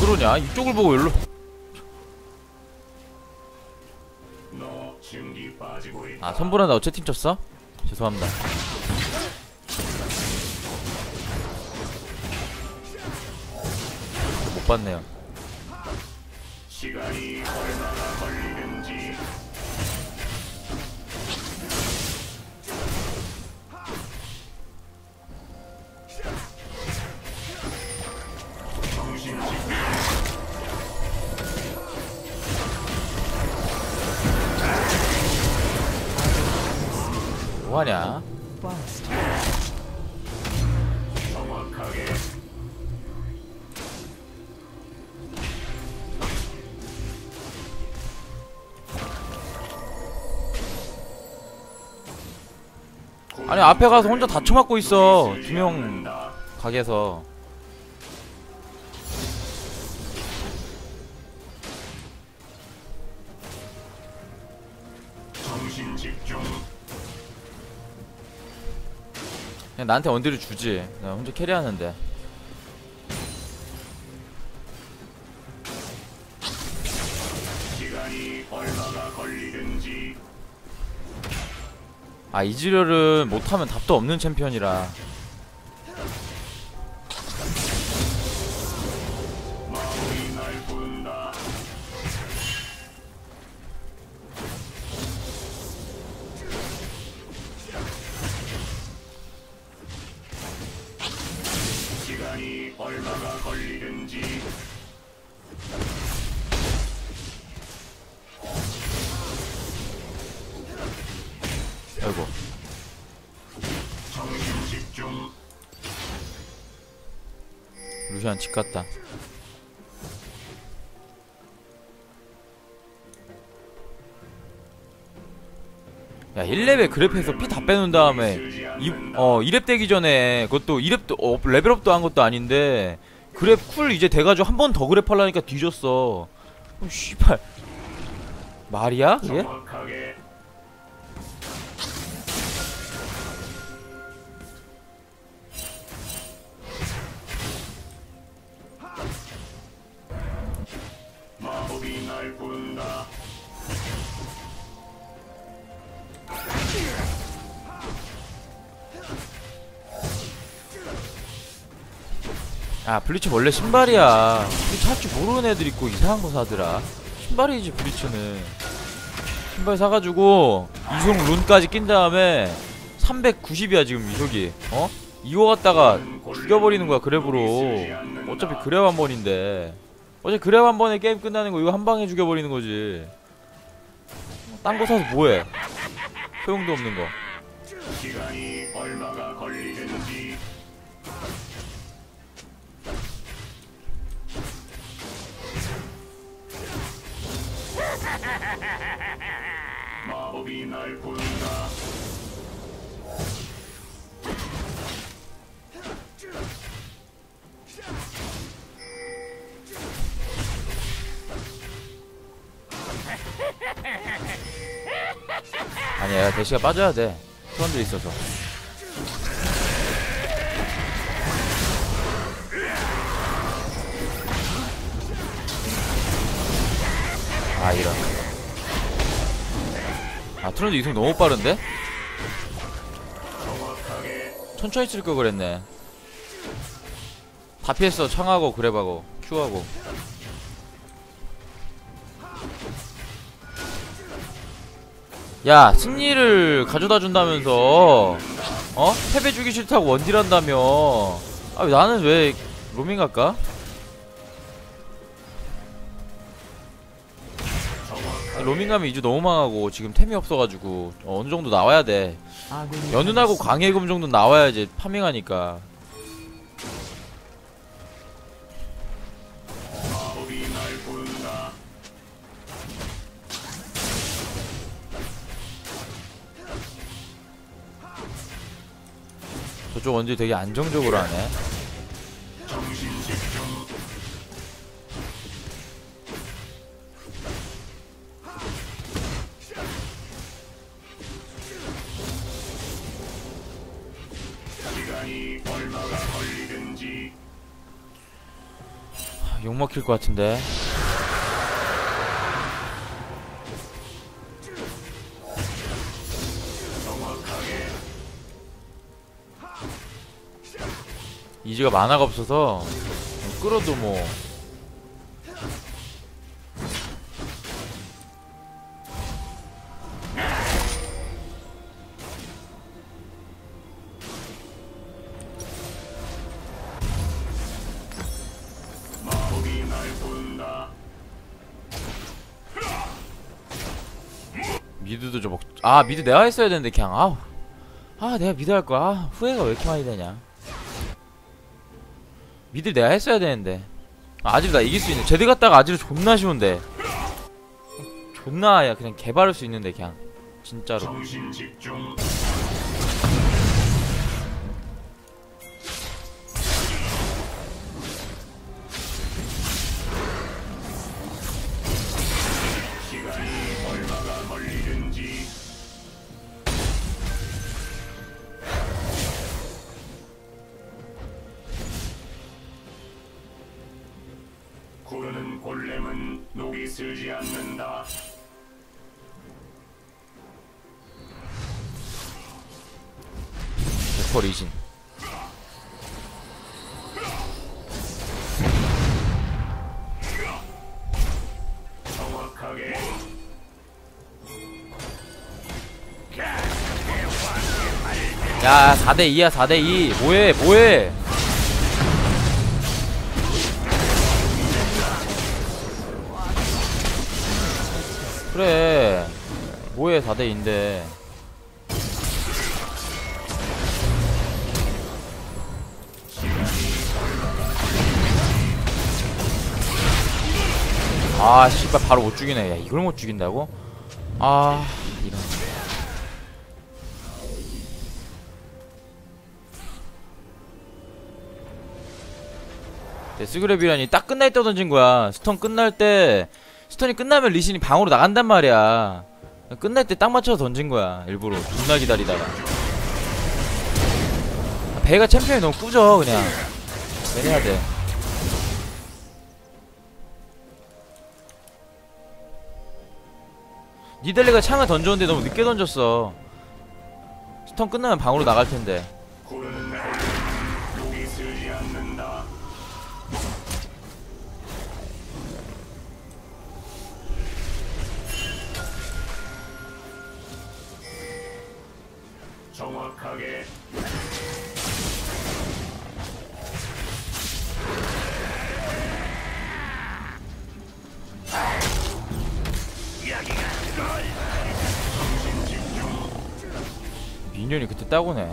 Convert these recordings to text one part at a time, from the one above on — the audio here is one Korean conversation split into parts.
그러냐? 이쪽을 보고 일로. 아, 선불한다. 어째 팀 쳤어? 죄송합니다. 못 봤네요. 시간이 뭐하냐? 아니, 앞에 가서 혼자 다 쳐맞고 있어. 두 명. 각에서. 나한테 원딜을 주지. 나 혼자 캐리하는데. 아, 이즈리얼은 못하면 답도 없는 챔피언이라. 갔다. 야, 1렙에 grab해서 피 다 빼놓은 다음에 이. 어 2렙 되기 전에 그것도 2렙도 어, 레벨업도 한 것도 아닌데 grab cool 이제 돼가지고 한 번 더 grab 하려니까 뒤졌어 어, 씨발 말이야 그게? 아 블리츠 원래 신발이야. 블리츠 할 줄 모르는 애들 있고 이상한 거 사더라. 신발이지 블리츠는. 신발 사가지고 이속 rune까지 낀 다음에 390이야 지금 이속이. 어? 이거 갖다가 죽여버리는 거야 grab으로. 어차피 grab 한 번인데. 어차피 grab 한 번에 게임 끝나는 거 이거 한 방에 죽여버리는 거지. 딴 거 사서 뭐해? 소용도 없는 거 아니야 대시가 빠져야 돼. 트런들 있어서. 아 이런. 아 트런드 이속 너무 빠른데? 천천히 쓸걸 그랬네. 다 피했어. 청하고 그랩하고 큐하고 야 승리를 가져다 준다면서 어? 패배 주기 싫다고 원딜 한다며 아 나는 왜 로밍 갈까? 로밍 가면 이주 너무 망하고 지금 템이 없어가지고 어, 어느 정도 나와야 돼 연운하고 광해금 정도 나와야지 파밍하니까 저쪽 원딜 되게 안정적으로 하네 정신 집중. 시간이 얼마가 걸리는지 욕 먹힐 것 같은데. 이즈가 만화가 없어서 끌어도 뭐날 본다. 미드도 좀 먹. 아 미드 내가 했어야 되는데 그냥 아우. 아 내가 mid 할 거야. 아, 후회가 왜 이렇게 많이 되냐. mid 내가 했어야 되는데. 아, 아지르 나 이길 수 있는. 제드 갔다가 아지르 존나 쉬운데. 존나 야 그냥 개발할 수 있는데 그냥 진짜로. 야 4대 2야 4대 2. 뭐해 뭐해. 그래. 뭐해 4대 2인데. 아 씨발 바로 못 죽이네. 야 이걸 못 죽인다고? 아 이런. death grab이라니 딱 끝날 때 던진 거야. stun 끝날 때 stun이 끝나면 리신이 방으로 나간단 말이야. 끝날 때 딱 맞춰서 던진 거야 일부러. 존나 기다리다가. 아, 베이가 챔피언이 너무 꾸져 그냥. 내려야 돼 니달리가 창을 던졌는데 너무 늦게 던졌어. 스턴 끝나면 방으로 나갈 텐데. 구르는 골렘은 녹이 슬지 않는다. 정확하게 미니언이 그때 따고네.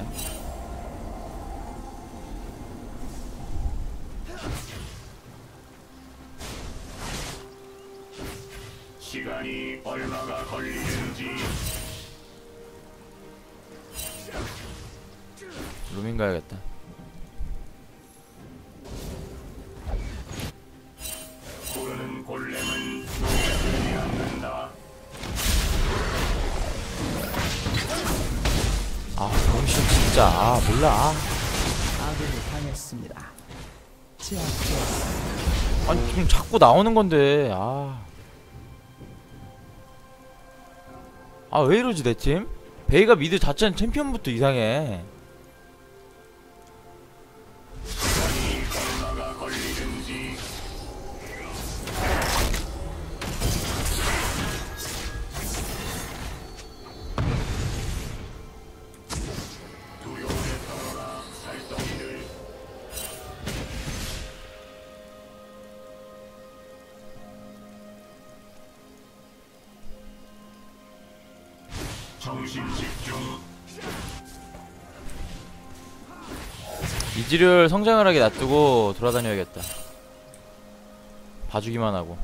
자꾸 나오는 건데. 아. 아, 왜 이러지, 내 팀? 베이가 미드 자체는 챔피언부터 이상해. 이지를 성장을 하게 놔두고 돌아다녀야겠다. 봐주기만 하고.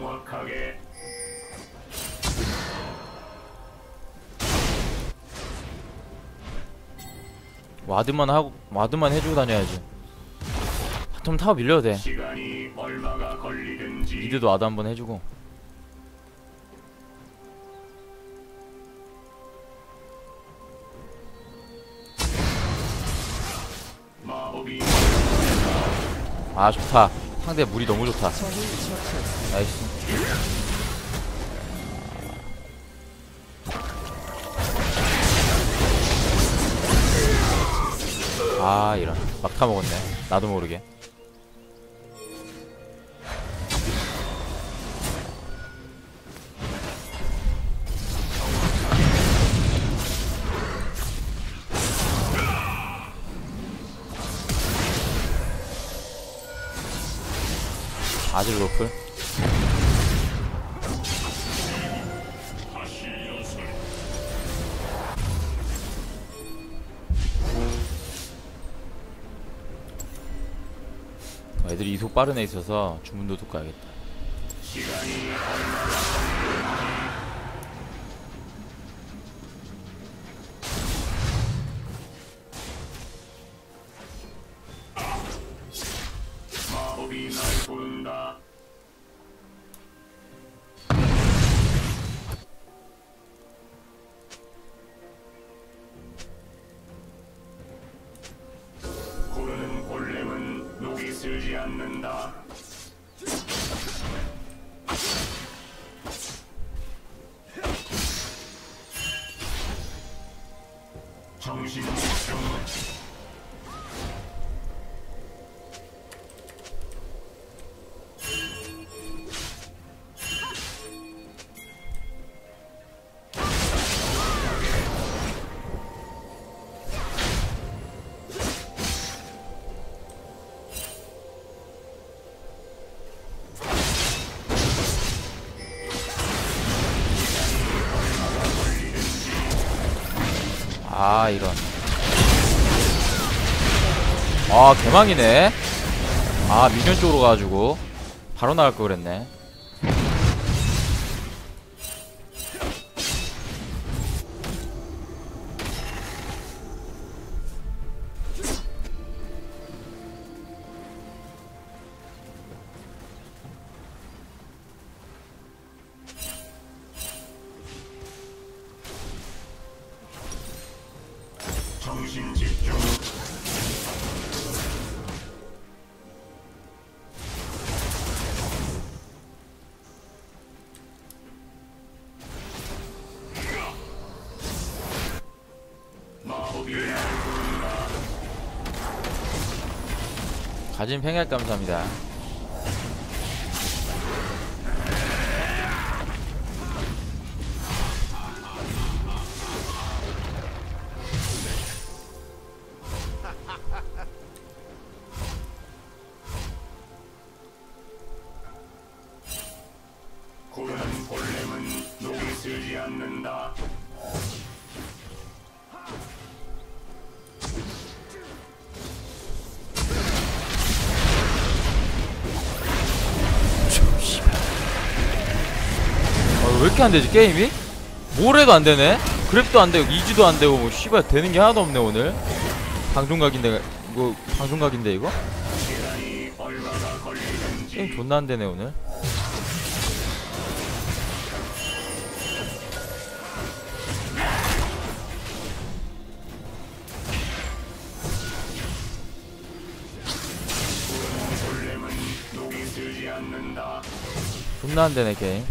정확하게. ward만 하고 ward만 해주고 다녀야지. bottom 타워 밀려도 돼. 시간이 얼마가 걸리든지. mid도 ward 한번 해주고. 아 좋다 상대 물이 너무 좋다. 나이스. 아 이런. 막타 먹었네. 나도 모르게 아질 로플? 애들이 이속 빠른 애 있어서 주문도 듣고 가야겠다 아 이런. 아 개망이네. 아 미니언 쪽으로 가가지고 바로 나갈 걸 그랬네 가진 팽약 감사합니다 이렇게 안 되지 게임이? 뭘 해도 안 되네? 그랩도 안 되고 이지도 안 되고 뭐 씨발 되는 게 하나도 없네 오늘 방송각인데 이거 방송각인데 이거? 게임 존나 안 되네 오늘. 존나 안 되네 게임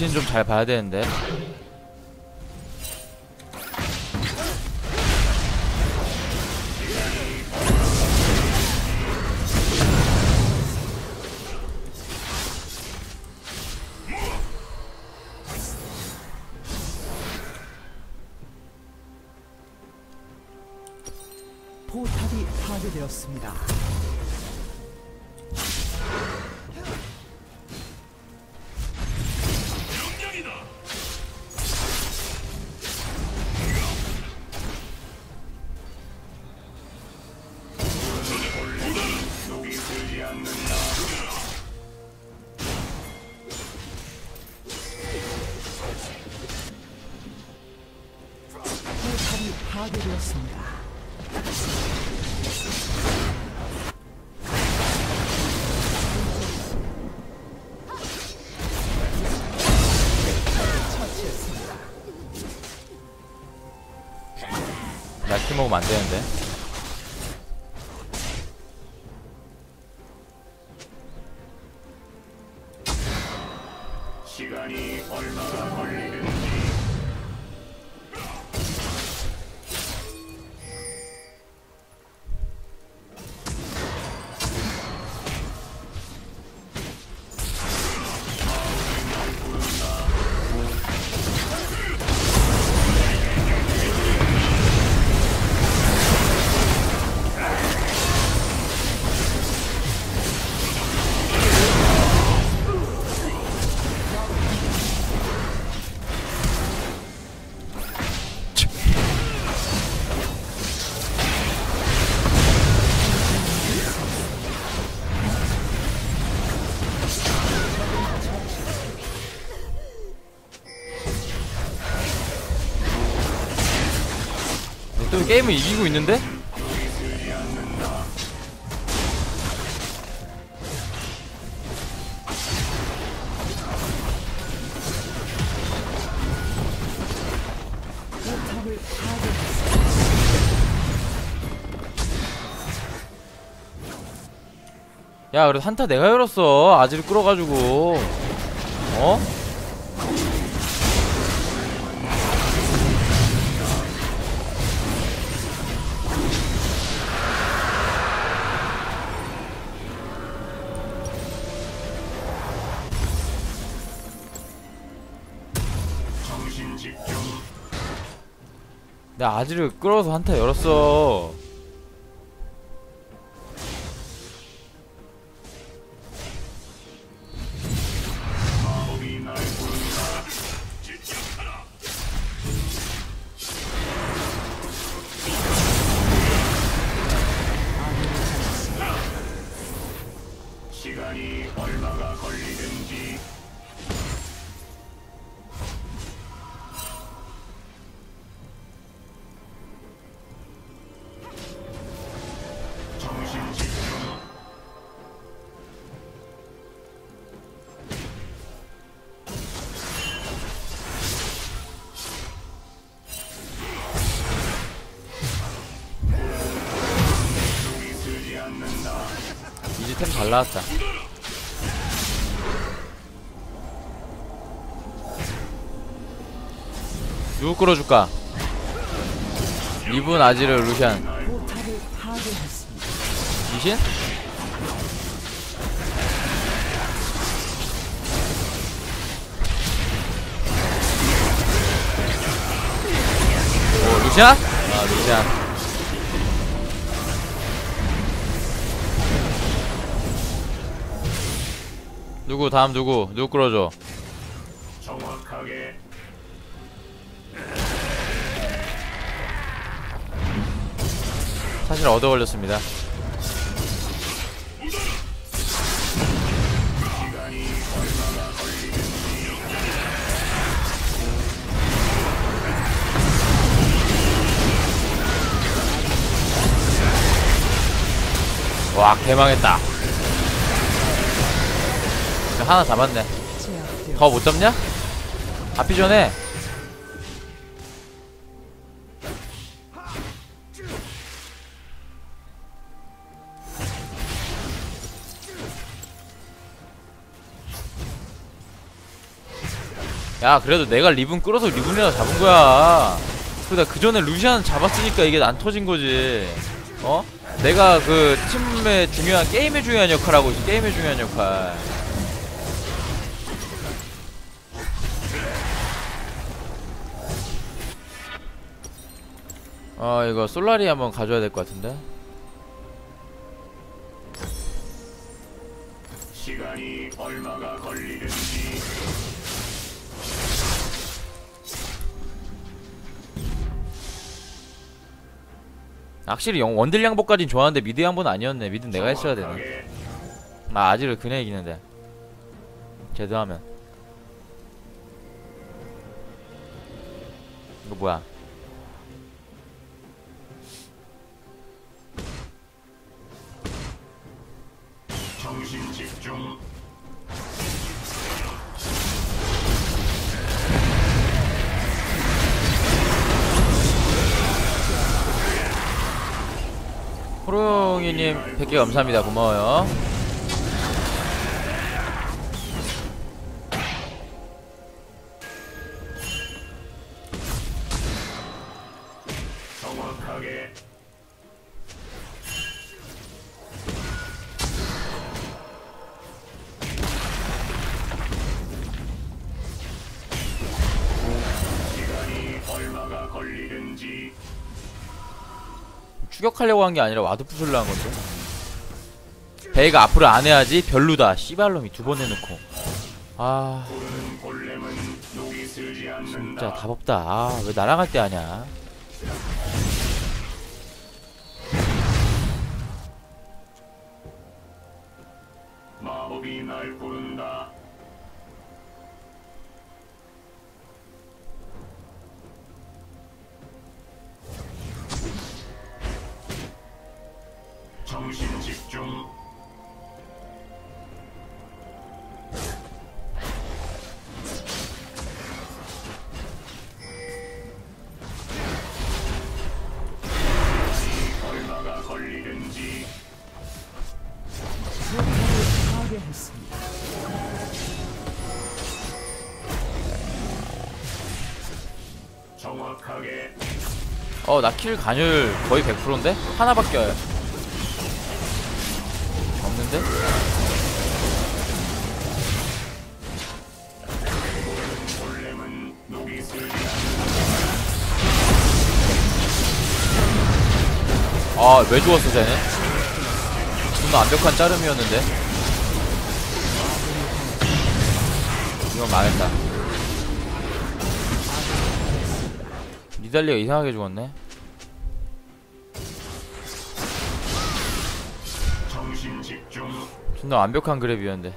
아 배치는 좀 잘 봐야 되는데 포탑이 파괴되었습니다. 먹으면 안 되는데 게임을 이기고 있는데? 야 그래도 한타 내가 열었어 아지를 끌어가지고 어? 내가 아지를 끌어서 한타 열었어 잘 나왔다 누구 끌어줄까? 리븐 아지르 루시안. 미신? 오 루시안? 아 루시안 누구 다음 누구? 누구 끌어줘? 정확하게. 사실 얻어 걸렸습니다. 와 개망했다 하나 잡았네. 더 못 잡냐? 앞이 전에. 야 그래도 내가 리븐 끌어서 리븐이나 잡은 거야. 그다 그 전에 루시안 잡았으니까 이게 안 터진 거지. 어? 내가 그 팀의 중요한 게임의 중요한 역할하고 있어 게임의 중요한 역할. 아 이거 솔라리 한번 가져야 될 것 같은데. 시간이 얼마가 걸리는지. 확실히 영, 원딜 양보까진 좋아하는데 미드 양보는 아니었네. 미드 내가 했어야 되네 나 아지를 그냥 이기는데. 제드하면. 이거 뭐야 호롱이님 100개 감사합니다. 고마워요 추격하려고 한 게 아니라 ward 부술려 한 건데. 베이가 앞으로 안 해야지 별로다. 씨발놈이 두 번 해놓고. 아. 진짜 답 없다. 아왜할때 하냐 어 나 킬 간율 거의 100%인데? 하나밖에 없는데? 아 왜 죽었어 쟤는? 존나 완벽한 짜름이었는데 이건 망했다 니달리가 이상하게 죽었네. 존나 완벽한 그랩이었는데.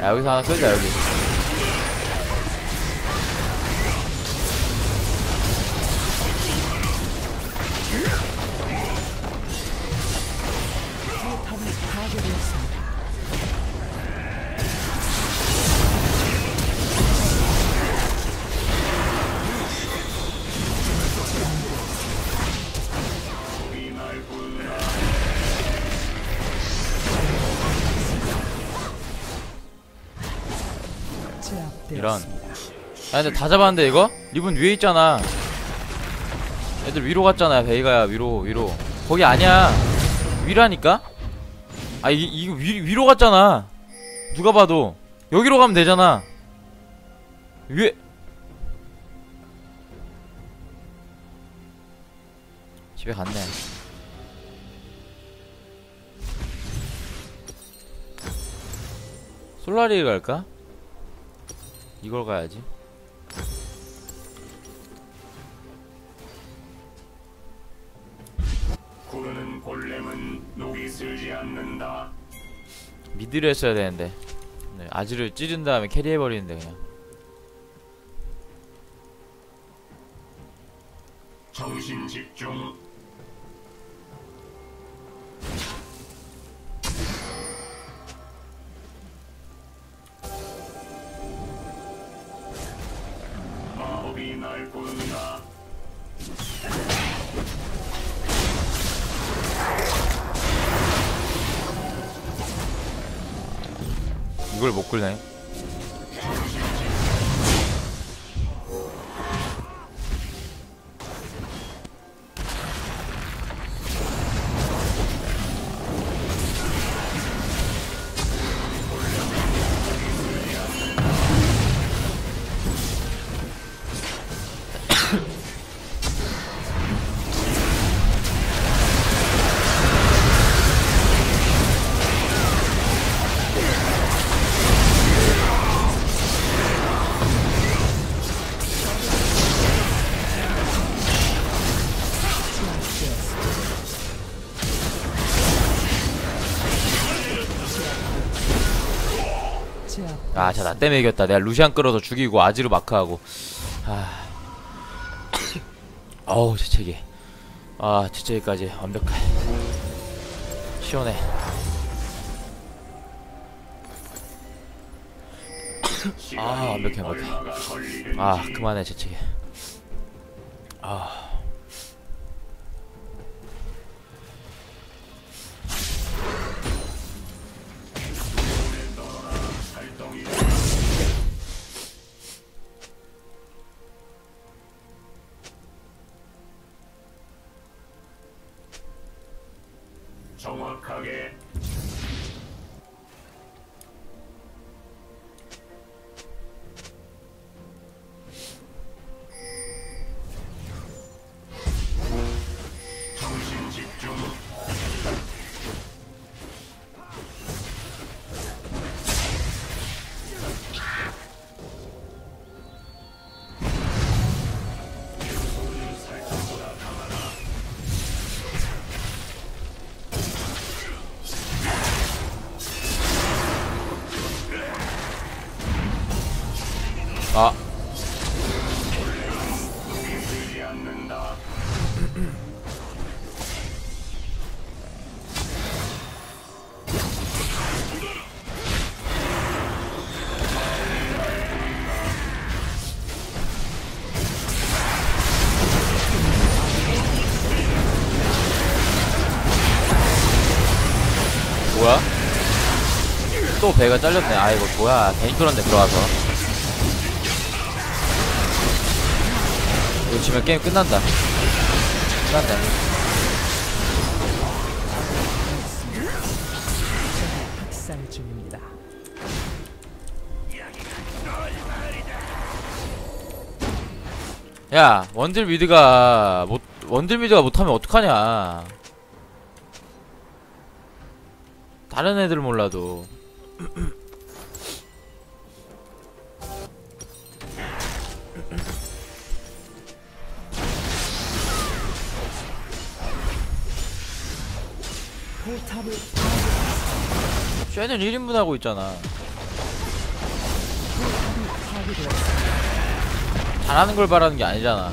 야 여기서 하나 끌자 여기 야 근데 다 잡았는데 이거? 리본 위에 있잖아. 애들 위로 갔잖아 베이가야. 위로 위로. 거기 아니야. 위라니까? 아 이, 이거 위, 위로 갔잖아. 누가 봐도. 여기로 가면 되잖아. 위에. 집에 갔네. 솔라리 갈까? 이걸 가야지 않는다. 미드를 했어야 되는데. 네, 아지를 찌른 다음에 캐리해버리는데 그냥. 정신 집중 아, 자, 나 때문에 이겼다. 내가 루시안 끌어서 죽이고 아지로 마크하고. 아. 어우, 재채기. 아, 재채기까지 완벽해. 시원해. 시간이 완벽해, 완벽해. 아, 그만해, 재채기. 아. 아. 뭐야? 또 베이가 잘렸네. 아이고, 뭐야. 괜히 끌었네, 들어와서. 지면 게임 끝난다. 끝난다. 야, 원딜 mid가 못 원딜 mid가 못하면 어떡하냐? 다른 애들 몰라도 쟤는 1인분 하고 있잖아. 잘하는 걸 바라는 게 아니잖아.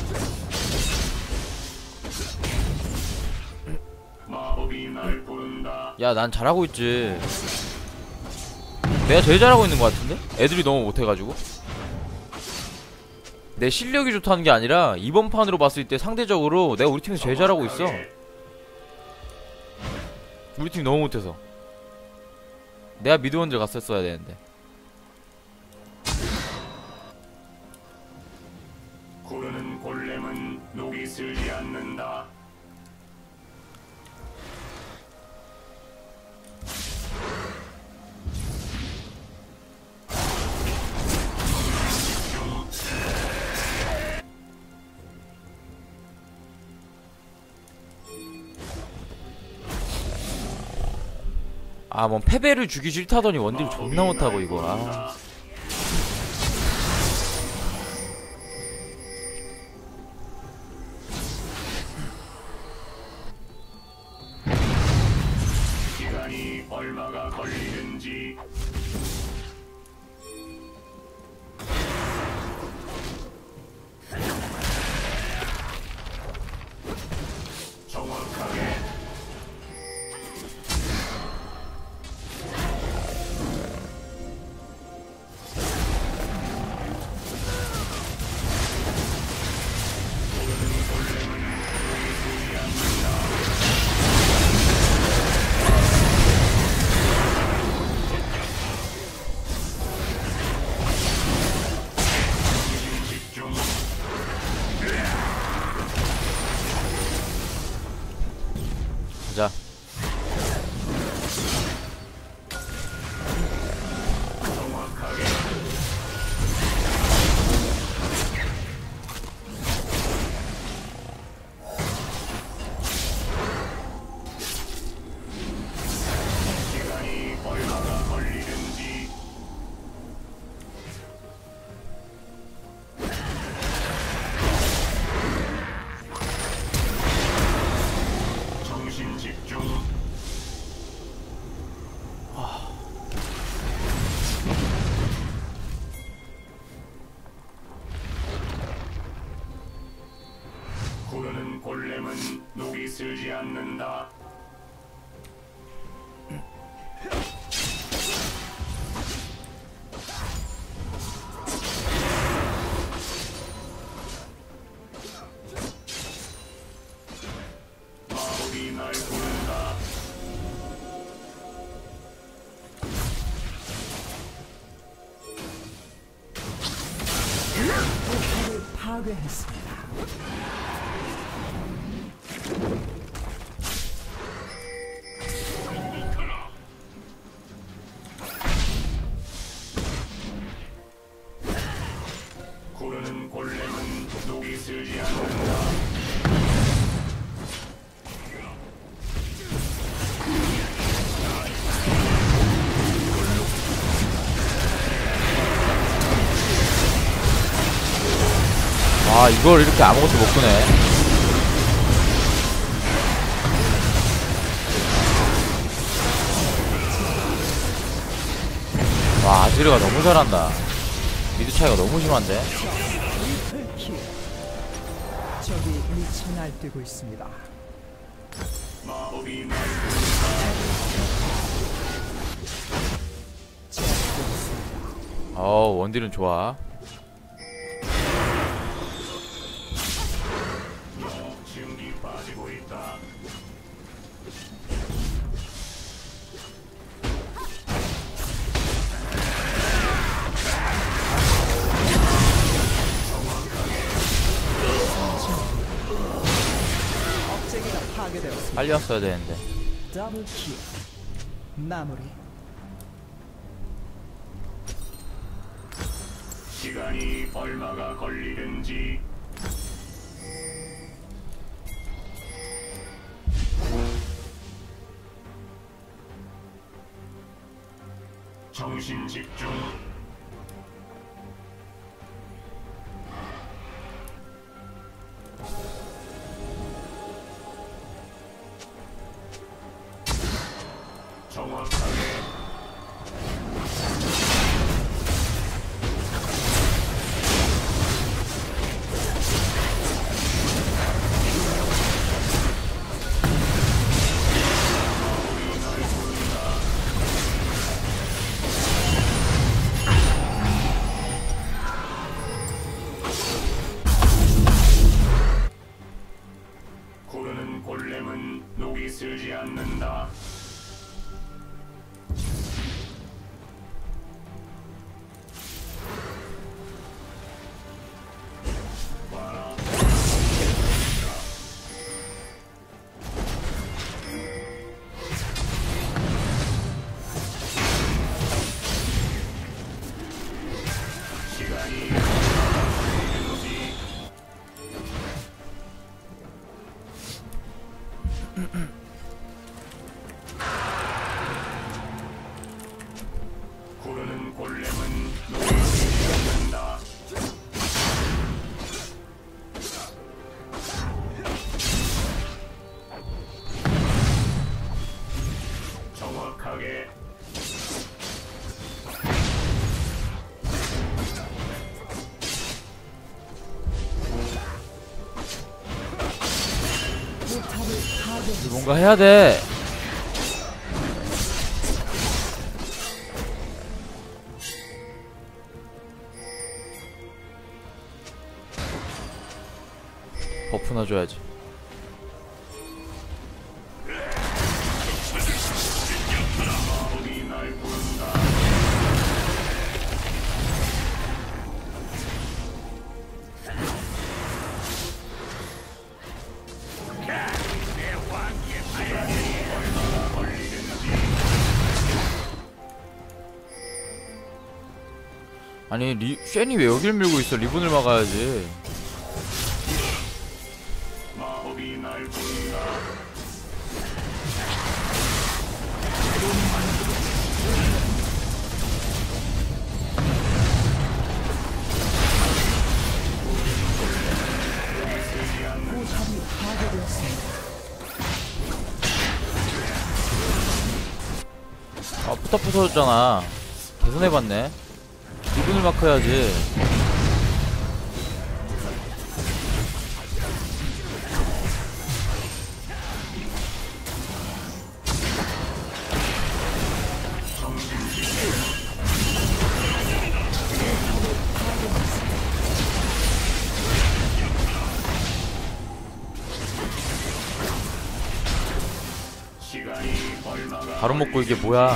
야, 난 잘하고 있지. 내가 제일 잘하고 있는 것 같은데? 애들이 너무 못해가지고. 내 실력이 좋다는 게 아니라 이번 판으로 봤을 때 상대적으로 내가 우리 팀에서 제일 잘하고 있어. 우리 팀 너무 못해서. 내가 미드원들 갔었어야 되는데. 아, 뭔 패배를 주기 싫다더니 원딜 존나 못하고 이거. 아. 쓰지 와 이걸 이렇게 아무것도 못 끄네 와 아지르가 너무 잘한다 미드 차이가 너무 심한데. 적이 미쳐 날뛰고 있습니다. 어 원딜은 좋아 빨리 왔어야 되는데. 마무리. 시간이 얼마가 걸리는지 정신 집중 뭔가 해야 돼. 버프나 줘야지 쉔이 왜 여길 밀고 있어? 리본을 막아야지. 아 포탑 부서졌잖아. 개선해봤네 본진을 막아야지. 바로 먹고 이게 뭐야?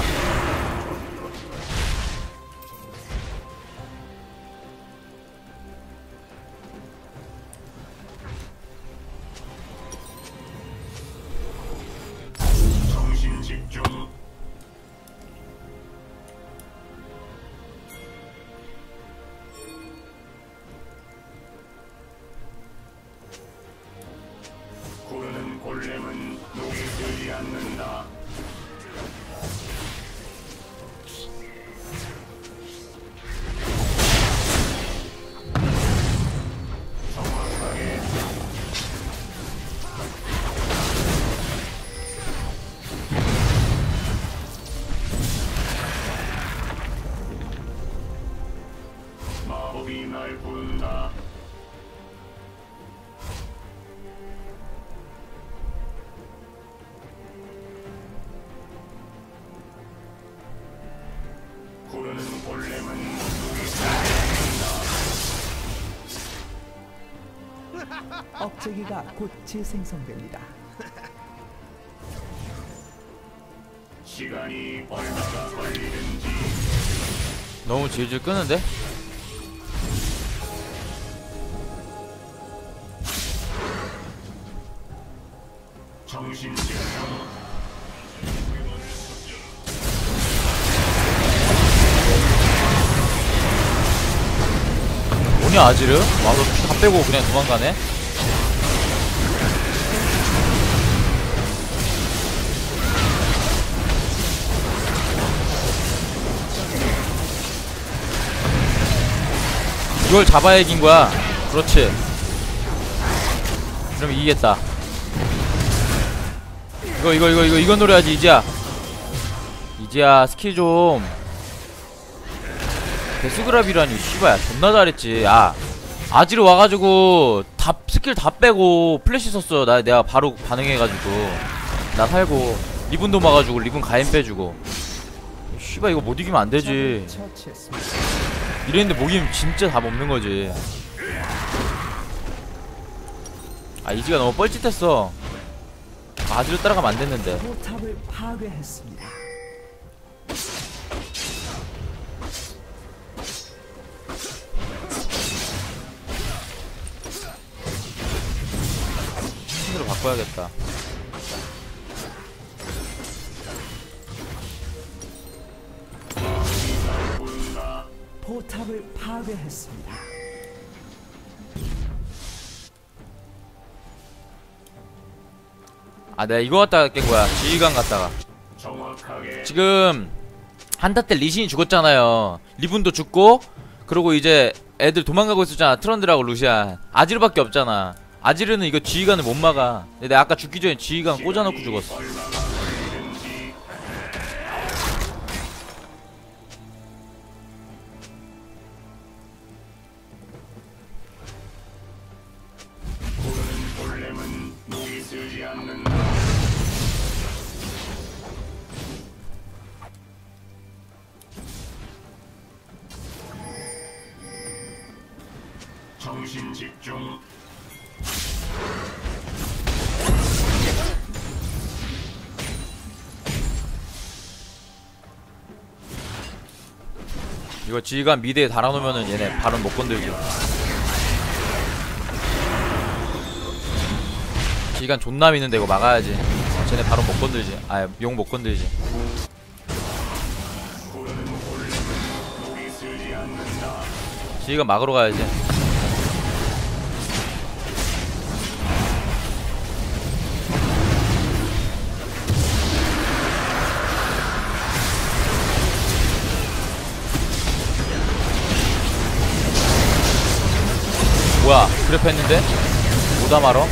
억제기가 곧 재생성됩니다. 시간이 얼마나 걸리는지 너무 질질 끄는데? 정신. 뭐냐 아지르? 와서 다 빼고 그냥 도망가네? 이걸 잡아야 이긴 거야. 그렇지. 그럼 이기겠다. 이거 이거 이거 이거 이거 노려야지 이지야 이지야 스킬 좀. death grab이라니 씨발 존나 잘했지. 야 아지르 와가지고 다 스킬 다 빼고 플래시 썼어 나 내가 바로 반응해가지고. 나 살고. 리븐도 막아주고 리븐 가인 빼주고. 씨발 이거 못 이기면 안 되지. 적을 처치했습니다. 이랬는데 못 이기면 진짜 다 먹는 거지. 아 이지가 너무 뻘짓했어. 아지르 따라가면 안 됐는데. 포탑을 파괴했습니다. 힘으로 바꿔야겠다 파괴했습니다. 아 내가 이거 갖다가 깬 거야 지휘관 갖다가 지금 한타 때 리신이 죽었잖아요. 리븐도 죽고 그리고 이제 애들 도망가고 있었잖아. 트런드라고 루시안. 아지르밖에 없잖아. 아지르는 이거 지휘관을 못 막아. 내가 아까 죽기 전에 지휘관 꽂아놓고 죽었어. 지휘관 미드에 달아놓으면은 얘네 발은 못 건들지. 지휘관 존나 미는데 이거 막아야지. 어, 쟤네 발은 못 건들지. 아용 못 건들지. 지휘관 막으러 가야지. 그래프 했는데? 오다 말어?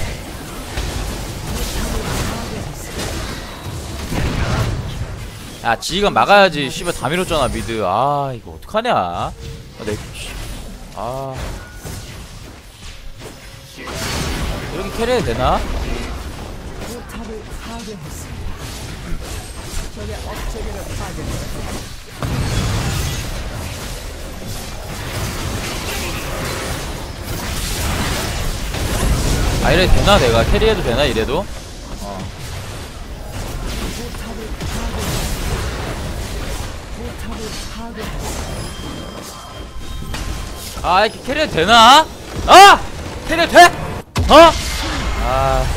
야 지휘관 막아야지 씨발 다 밀었잖아 미드 아 이거 어떡하냐 아, 내 씨. 아 이렇게 캐리해도 되나? 아 이래도 되나 내가 캐리해도 되나 이래도? 어. 아 이렇게 캐리어 되나? 아! 캐리어 돼? 어? 아